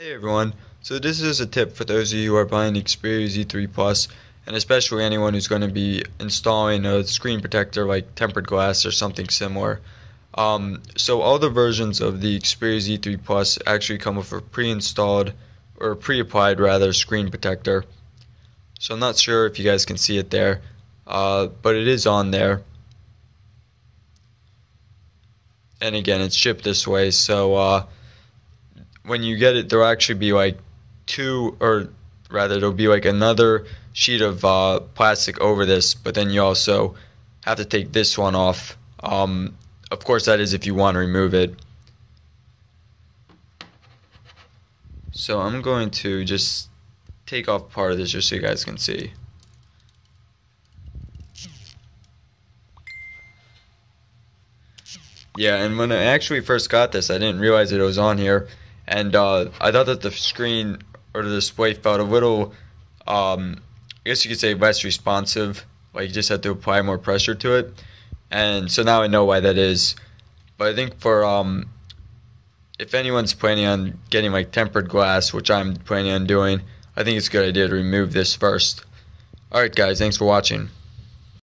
Hey everyone, so this is a tip for those of you who are buying the Xperia Z3 Plus and especially anyone who's going to be installing a screen protector like tempered glass or something similar. Um, so all the versions of the Xperia Z3 Plus actually come with a pre-installed or pre-applied rather screen protector. So I'm not sure if you guys can see it there, uh, but it is on there. And again, it's shipped this way, so uh, when you get it, there'll actually be like two, or rather, there'll be like another sheet of uh, plastic over this, but then you also have to take this one off. Um, of course, that is if you want to remove it. So I'm going to just take off part of this just so you guys can see. Yeah, and when I actually first got this, I didn't realize that it was on here and uh, I thought that the screen or the display felt a little, um, I guess you could say less responsive. Like you just had to apply more pressure to it, and so now I know why that is. But I think for um, if anyone's planning on getting like tempered glass, which I'm planning on doing, I think it's a good idea to remove this first. Alright guys, thanks for watching.